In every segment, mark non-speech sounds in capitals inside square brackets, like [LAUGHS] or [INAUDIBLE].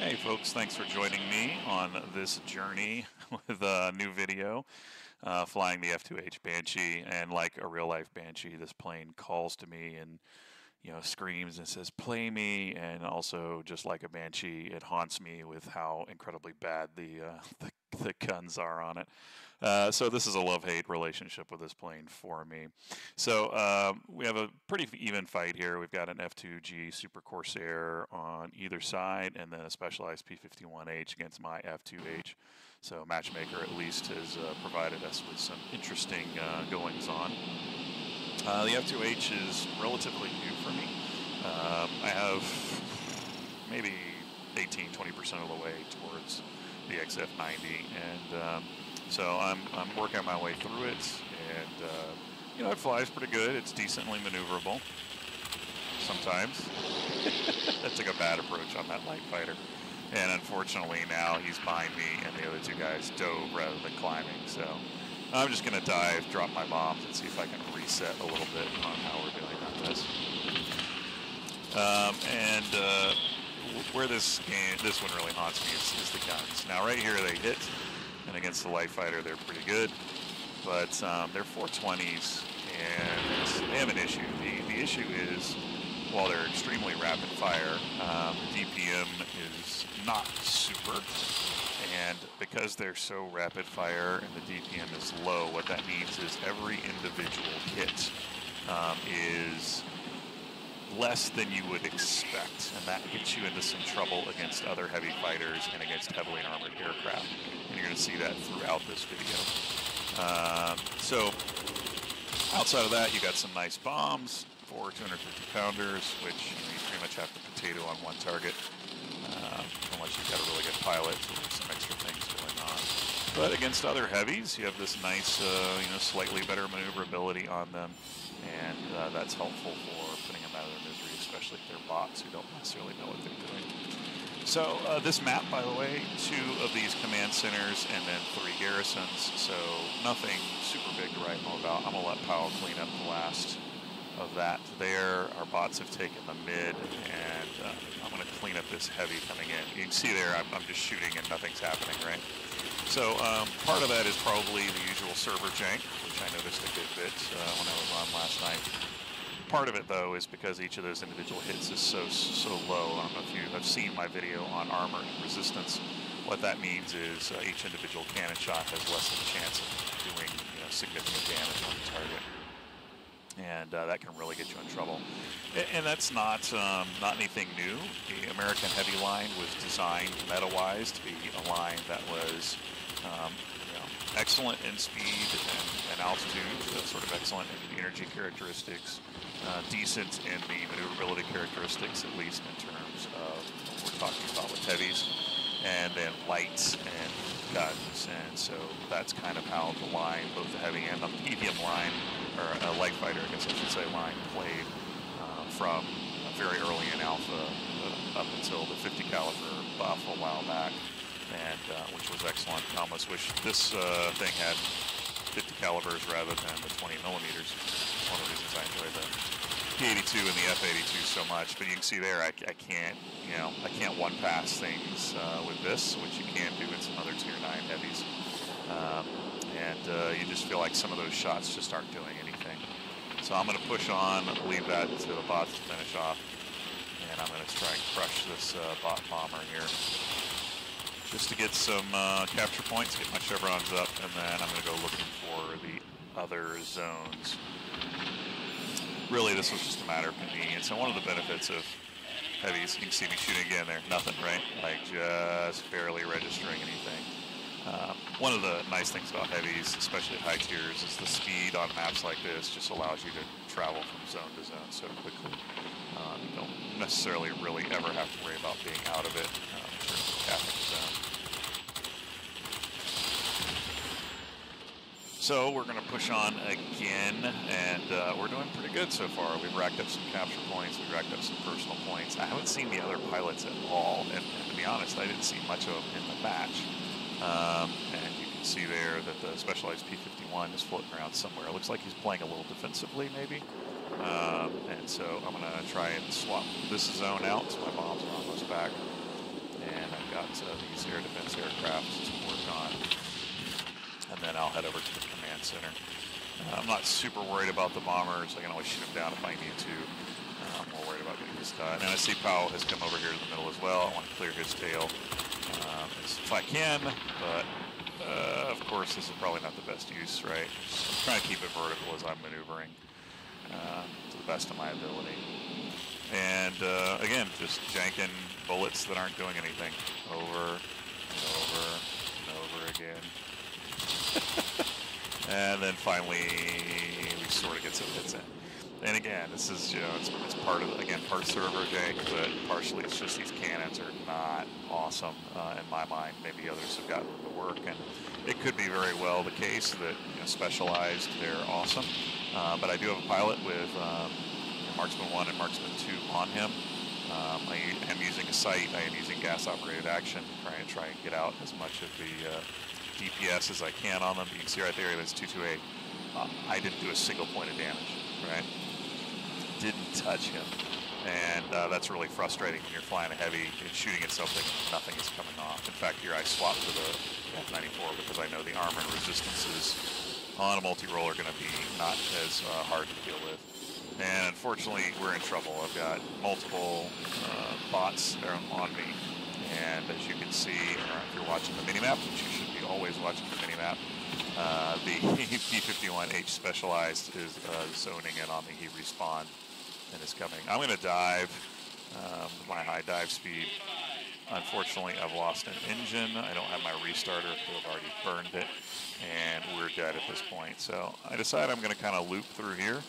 Hey folks, thanks for joining me on this journey [LAUGHS] with a new video uh, flying the F2H Banshee. And like a real life Banshee this plane calls to me and you know screams and says play me and also just like a Banshee it haunts me with how incredibly bad the, uh, [LAUGHS] the, the guns are on it. Uh, so this is a love-hate relationship with this plane for me. So um, we have a pretty even fight here. We've got an F2G Super Corsair on either side, and then a specialized P51H against my F2H. So Matchmaker at least has uh, provided us with some interesting uh, goings on. Uh, the F2H is relatively new for me. Um, I have maybe 18, 20% of the way towards the XF90, and um, so I'm, I'm working my way through it, and uh, you know, it flies pretty good. It's decently maneuverable sometimes. [LAUGHS] I took a bad approach on that light fighter. And unfortunately now he's behind me and the other two guys dove rather than climbing. So I'm just going to dive, drop my bombs, and see if I can reset a little bit on how we're doing on this. Um, and uh, where this game, this one really haunts me is, is the guns. Now right here they hit and against the light fighter, they're pretty good. But um, they're 420s, and they have an issue. The, the issue is, while they're extremely rapid fire, um, DPM is not super. And because they're so rapid fire and the DPM is low, what that means is every individual hit um, is less than you would expect, and that gets you into some trouble against other heavy fighters and against heavily armored aircraft. And you're going to see that throughout this video. Uh, so outside of that, you got some nice bombs, four 250 pounders, which you, know, you pretty much have to potato on one target, uh, unless you've got a really good pilot, there's some extra things going on. But against other heavies, you have this nice, uh, you know, slightly better maneuverability on them, and uh, that's helpful for putting them out of their if they're bots who don't necessarily know what they're doing. So uh, this map, by the way, two of these command centers and then three garrisons, so nothing super big to write home about. I'm going to let Powell clean up the last of that there. Our bots have taken the mid, and uh, I'm going to clean up this heavy coming in. You can see there, I'm, I'm just shooting and nothing's happening, right? So um, part of that is probably the usual server jank, which I noticed a good bit uh, when I was on last night. Part of it, though, is because each of those individual hits is so so low. I don't know if you have seen my video on armor and resistance. What that means is uh, each individual cannon shot has less of a chance of doing you know, significant damage on the target and uh, that can really get you in trouble. And, that's not um, not anything new. The American Heavy line was designed meta-wise to be a line that was um, excellent in speed and, and altitude, so sort of excellent in the energy characteristics, uh, decent in the maneuverability characteristics, at least in terms of what we're talking about with heavies, and then lights and guns. And so that's kind of how the line, both the heavy and the medium line, or a light fighter, I guess I should say, line played uh, from very early in Alpha uh, up until the 50 caliber buff a while back, and uh, which was excellent. I almost wish this uh, thing had 50 calibers rather than the 20 millimeters. One of the reasons I enjoy the P82 and the F82 so much. But you can see there, I, I can't, you know, I can't one pass things uh, with this, which you can do in some other tier 9 heavies. Um, and uh, you just feel like some of those shots just aren't doing anything. So I'm going to push on, leave that to the bots to finish off, and I'm going to try and crush this uh, bot bomber here. Just to get some uh, capture points, get my chevrons up, and then I'm going to go looking for the other zones. Really, this was just a matter of convenience, and one of the benefits of heavies, you can see me shooting again there, nothing, right? Like just barely registering anything. Um, one of the nice things about heavies, especially at high tiers, is the speed on maps like this just allows you to travel from zone to zone so quickly. Um, you don't necessarily really ever have to worry about being out of it um, zone. So we're going to push on again, and uh, we're doing pretty good so far. We've racked up some capture points, we've racked up some personal points. I haven't seen the other pilots at all, and, and to be honest, I didn't see much of them in the match. Um, and you can see there that the specialized P-51 is floating around somewhere. It looks like he's playing a little defensively, maybe. Um, and so I'm going to try and swap this zone out so my bombs are almost back and I've got uh, these air defense aircraft to work on. And then I'll head over to the command center. Uh, I'm not super worried about the bombers. I can always shoot them down if I need to. Uh, I'm more worried about getting this done. And I see Powell has come over here to the middle as well. I want to clear his tail um, if I can, but uh, of course this is probably not the best use, right? I'm trying to keep it vertical as I'm maneuvering uh, to the best of my ability. And uh, again, just janking bullets that aren't doing anything over and over and over again. [LAUGHS] and then finally, we sort of get some hits in. And again, this is, you know, it's, it's part of, again, part server jank, but partially it's just these cannons are not awesome uh, in my mind. Maybe others have gotten them to work, and it could be very well the case that, you know, specialized, they're awesome. Uh, but I do have a pilot with um, Marksman 1 and Marksman 2 on him. Um, I am using a sight, I am using gas-operated action, trying to try and get out as much of the uh, DPS as I can on them. You can see right there, that's 228. Uh, I didn't do a single point of damage, right? Didn't touch him. And uh, that's really frustrating when you're flying a heavy and shooting at something nothing is coming off. In fact, here I swapped to the F-94 because I know the armor and resistances on a multi-role are going to be not as uh, hard to deal with. And unfortunately, we're in trouble. I've got multiple uh, bots that are on me. And as you can see, if you're watching the minimap, which you should be always watching the minimap, uh, the [LAUGHS] P-51H Specialized is uh, zoning in on me. He respawned and is coming. I'm going to dive um, with my high dive speed. Unfortunately, I've lost an engine. I don't have my restarter because I've already burned it, and we're dead at this point. So I decide I'm going to kind of loop through here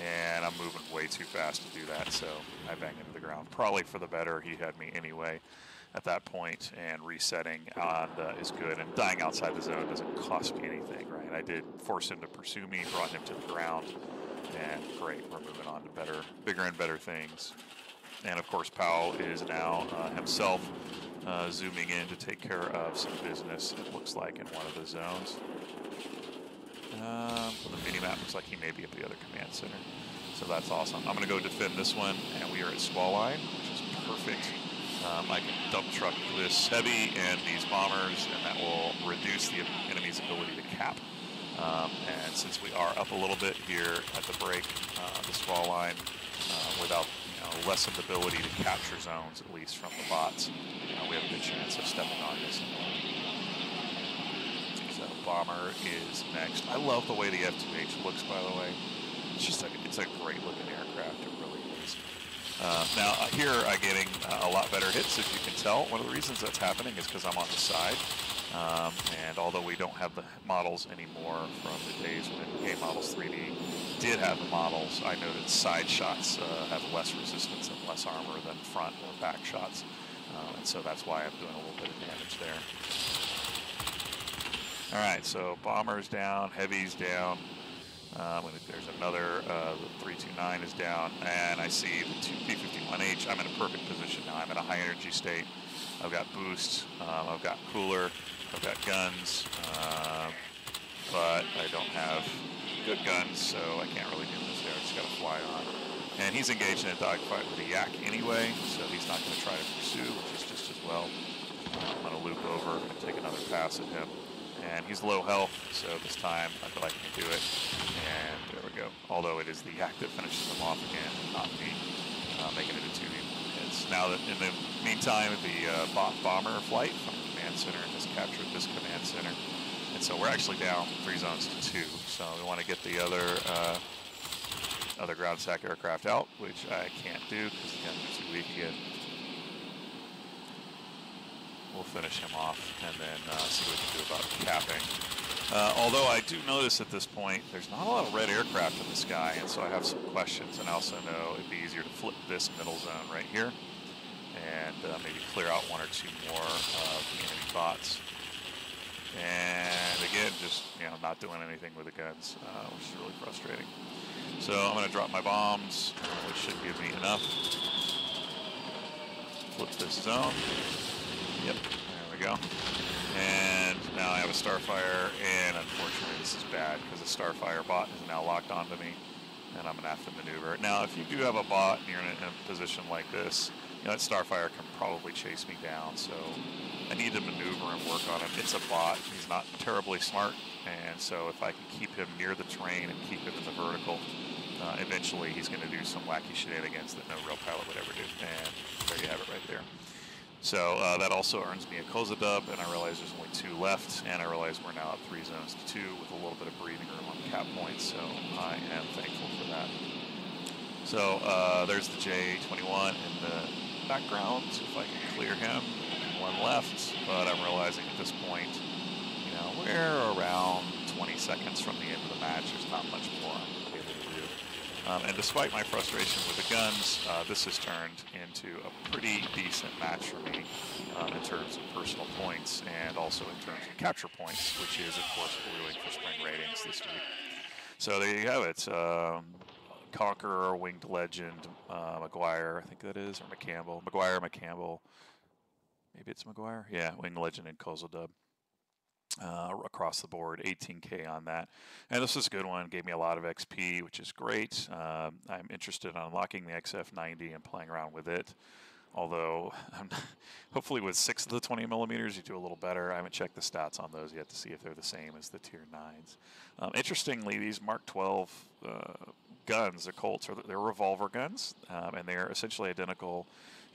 and I'm moving way too fast to do that, so I bang into the ground. Probably for the better, he had me anyway at that point, and resetting on is good, and dying outside the zone doesn't cost me anything, right? I did force him to pursue me, brought him to the ground, and great, we're moving on to better, bigger and better things. And of course, Powell is now uh, himself uh, zooming in to take care of some business, it looks like, in one of the zones. Um, the mini-map looks like he may be at the other command center. So that's awesome. I'm going to go defend this one, and we are at squall line, which is perfect. Um, I can dump truck this heavy and these bombers, and that will reduce the enemy's ability to cap. Um, and since we are up a little bit here at the break, uh, the squall line, uh, without you know, lessened ability to capture zones, at least from the bots, uh, we have a good chance of stepping on this bomber is next. I love the way the F-2H looks, by the way. It's just like, it's a great looking aircraft, it really is. Uh, now, uh, here I'm getting uh, a lot better hits, as you can tell. One of the reasons that's happening is because I'm on the side. Um, and although we don't have the models anymore from the days when Game Models 3D did have the models, I know that side shots uh, have less resistance and less armor than front or back shots. Uh, and so that's why I'm doing a little bit of damage there. All right, so bombers down, heavies down. Um, there's another, uh, the 329 is down, and I see the P-51H. I'm in a perfect position now. I'm in a high energy state. I've got boost, um, I've got cooler, I've got guns, uh, but I don't have good guns, so I can't really do this there. I just got to fly on. And he's engaged in a dogfight with a yak anyway, so he's not going to try to pursue, which is just as well. I'm going to loop over and take another pass at him and he's low health, so this time I feel like I can do it. And there we go. Although it is the yak that finishes him off again, not me, uh, making it a 2v hits. Now, that in the meantime, the uh, bot bomber flight from the command center has captured this command center. And so we're actually down three zones to two. So we want to get the other uh, other ground attack aircraft out, which I can't do because again, it's too weak again we'll finish him off and then uh, see what we can do about capping. Uh, although I do notice at this point, there's not a lot of red aircraft in the sky, and so I have some questions, and I also know it'd be easier to flip this middle zone right here, and uh, maybe clear out one or two more of the enemy bots. And again, just you know, not doing anything with the guns, uh, which is really frustrating. So I'm going to drop my bombs, which should give me enough. Flip this zone. Yep, there we go. And now I have a Starfire, and unfortunately this is bad because the Starfire bot is now locked onto me, and I'm gonna have to maneuver. Now, if you do have a bot and you're in a, in a position like this, you know, that Starfire can probably chase me down. So I need to maneuver and work on him. It's a bot. He's not terribly smart. And so if I can keep him near the terrain and keep him in the vertical, uh, eventually he's going to do some wacky shenanigans that no real pilot would ever do. And there you have it right there. So uh, that also earns me a Kozhedub, and I realize there's only two left, and I realize we're now at three zones to two with a little bit of breathing room on the cap points, so I am thankful for that. So uh, there's the J21 in the background, if I can clear him. One left, but I'm realizing at this point, you know, we're around 20 seconds from the end of the match. There's not much more I'm able to do. Um, and despite my frustration with the guns, uh, this has turned into a pretty decent match for me um, in terms of personal points and also in terms of capture points, which is, of course, doing for spring ratings this week. So there you have it. Um, Conqueror, Winged Legend, uh, McGuire, I think that is, or McCampbell. McGuire, McCampbell. Maybe it's McGuire. Yeah, Winged Legend and Kozhedub uh, across the board, 18K on that. And this is a good one, gave me a lot of XP, which is great. Um, I'm interested in unlocking the XF90 and playing around with it. Although, [LAUGHS] hopefully with six of the 20 millimeters, you do a little better. I haven't checked the stats on those yet to see if they're the same as the Tier 9s. Um, interestingly, these Mark 12 uh, guns, the Colts, are they're revolver guns, um, and they're essentially identical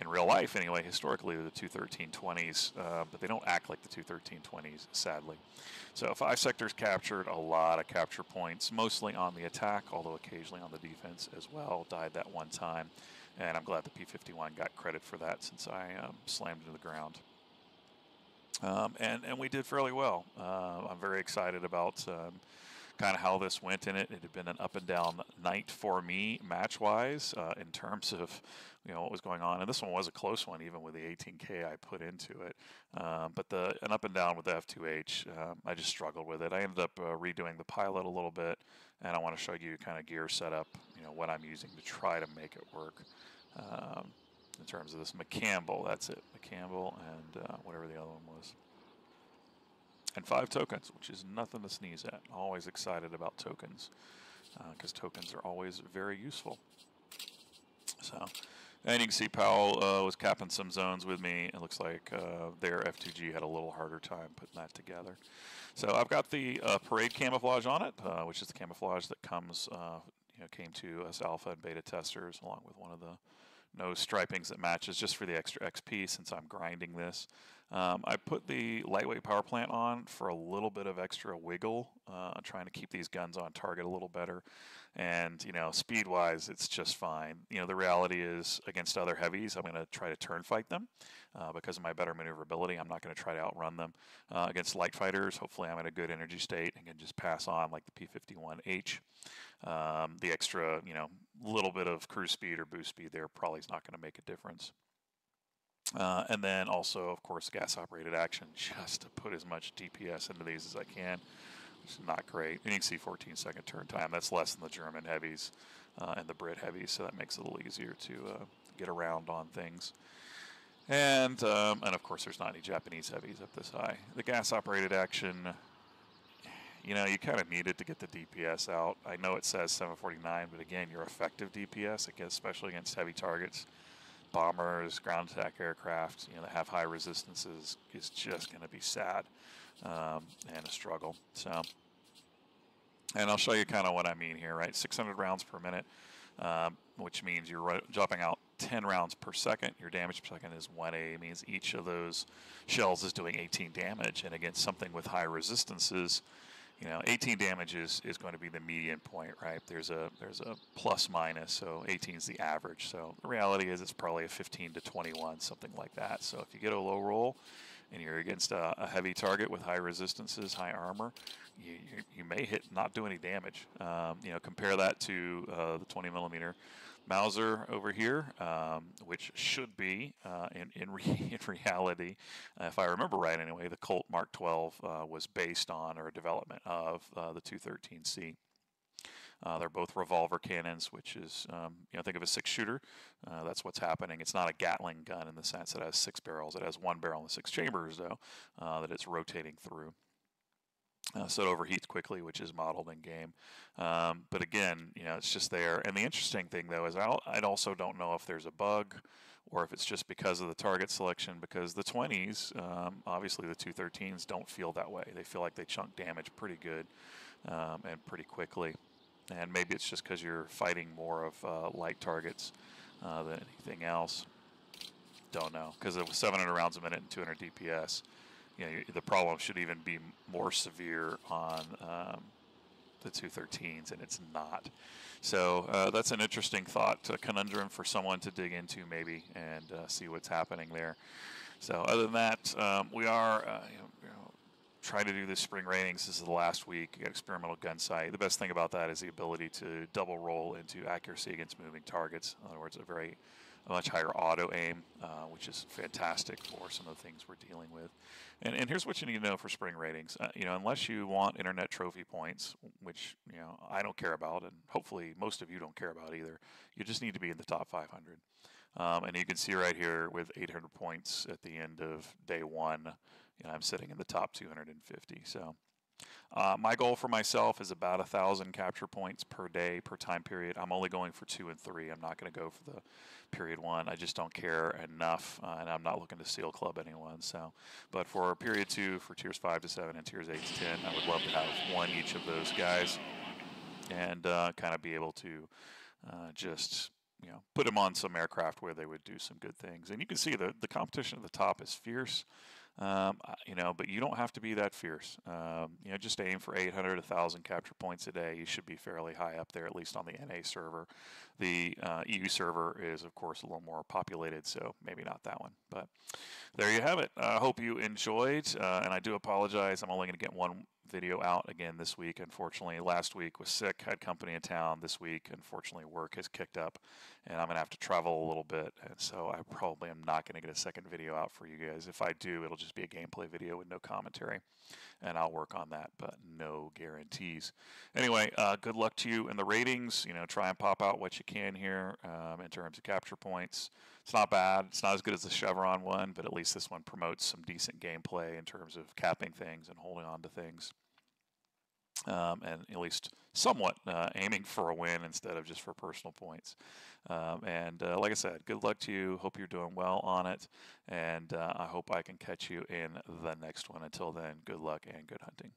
in real life anyway, historically, the 213-20s, uh, but they don't act like the 213-20s, sadly. So five sectors captured, a lot of capture points, mostly on the attack, although occasionally on the defense as well. Died that one time, and I'm glad the P-51 got credit for that since I um, slammed into the ground. Um, and, and we did fairly well. Uh, I'm very excited about um, kind of how this went in it. It had been an up and down night for me match wise uh, in terms of you know what was going on. And this one was a close one, even with the 18k I put into it. Um, but the an up and down with the F2H, um, I just struggled with it. I ended up uh, redoing the pilot a little bit, and I want to show you kind of gear setup, you know, what I'm using to try to make it work. Um, in terms of this McCampbell, that's it, McCampbell, and uh, whatever the other one was. And five tokens, which is nothing to sneeze at. Always excited about tokens, because uh, tokens are always very useful. So, and you can see Powell uh, was capping some zones with me. It looks like uh, their F2G had a little harder time putting that together. So I've got the uh, parade camouflage on it, uh, which is the camouflage that comes, uh, you know, came to us alpha and beta testers along with one of the nose stripings that matches just for the extra XP since I'm grinding this. Um, I put the lightweight power plant on for a little bit of extra wiggle, uh, trying to keep these guns on target a little better. And, you know, speed wise, it's just fine. You know, the reality is against other heavies, I'm going to try to turn fight them uh, because of my better maneuverability. I'm not going to try to outrun them. Uh, against light fighters, hopefully I'm in a good energy state and can just pass on like the P51H. Um, the extra, you know, little bit of cruise speed or boost speed there probably is not going to make a difference. Uh, and then also, of course, gas operated action [LAUGHS] just to put as much DPS into these as I can, which is not great. And you can see 14 second turn time. That's less than the German heavies uh, and the Brit heavies, so that makes it a little easier to uh, get around on things. And, um, and of course, there's not any Japanese heavies up this high. The gas operated action, you know, you kind of need it to get the DPS out. I know it says 749, but again, your effective DPS, especially against heavy targets, bombers, ground attack aircraft, you know, that have high resistances is just going to be sad um, and a struggle. So, and I'll show you kind of what I mean here, right? 600 rounds per minute, um, which means you're dropping out 10 rounds per second. Your damage per second is 1A. It means each of those shells is doing 18 damage. And against something with high resistances, you know, 18 damage is, is going to be the median point, right? There's a there's a plus minus, so 18 is the average. So the reality is it's probably a 15 to 21, something like that. So if you get a low roll and you're against a, a heavy target with high resistances, high armor, you, you, you may hit not do any damage. Um, you know, compare that to uh, the 20 millimeter Mauser over here, um, which should be, uh, in, in, [LAUGHS] re in reality, uh, if I remember right anyway, the Colt Mark 12 uh, was based on or a development of uh, the 213C. Uh, they're both revolver cannons, which is, um, you know, think of a six shooter. That's what's happening. It's not a Gatling gun in the sense that it has six barrels. It has one barrel and six chambers, though, that it's rotating through. Uh, so it overheats quickly, which is modeled in game. Um, but again, you know, it's just there. And the interesting thing, though, is I, I also don't know if there's a bug or if it's just because of the target selection. Because the 20s, um, obviously the 213s don't feel that way. They feel like they chunk damage pretty good um, and pretty quickly. And maybe it's just because you're fighting more of uh, light targets uh, than anything else. Don't know because it was 700 rounds a minute and 200 DPS. You know, the problem should even be more severe on um, the 213s, and it's not. So uh, that's an interesting thought, a conundrum for someone to dig into maybe and uh, see what's happening there. So other than that, um, we are uh, you know, you know, trying to do the spring ratings. This is the last week. experimental gun sight. The best thing about that is the ability to double roll into accuracy against moving targets. In other words, a very a much higher auto aim, uh, which is fantastic for some of the things we're dealing with. And, and here's what you need to know for spring ratings. Uh, you know, unless you want internet trophy points, which you know I don't care about, and hopefully most of you don't care about either. You just need to be in the top 500. Um, and you can see right here with 800 points at the end of day one, you know, I'm sitting in the top 250. So uh, my goal for myself is about a thousand capture points per day per time period. I'm only going for two and three. I'm not going to go for the period one. I just don't care enough, uh, and I'm not looking to seal club anyone. So, but for period two, for tiers five to seven and tiers eight to ten, I would love to have one each of those guys, and uh, kind of be able to uh, just you know put them on some aircraft where they would do some good things. And you can see the the competition at the top is fierce. Um, you know, but you don't have to be that fierce. Um, you know, just aim for 800, 1,000 capture points a day. You should be fairly high up there, at least on the NA server. The uh, EU server is, of course, a little more populated, so maybe not that one. But there you have it. I uh, hope you enjoyed, uh, and I do apologize. I'm only going to get one video out again this week. Unfortunately, last week was sick, had company in town. This week, unfortunately, work has kicked up, and I'm gonna have to travel a little bit, and so I probably am not gonna get a second video out for you guys. If I do, it'll just be a gameplay video with no commentary, and I'll work on that, but no guarantees. Anyway, uh, good luck to you in the ratings. You know, try and pop out what you can here um, in terms of capture points. It's not bad. It's not as good as the Chevron one, but at least this one promotes some decent gameplay in terms of capping things and holding on to things. Um, and at least somewhat uh, aiming for a win instead of just for personal points. Um, and uh, like I said, good luck to you. Hope you're doing well on it. And uh, I hope I can catch you in the next one. Until then, good luck and good hunting.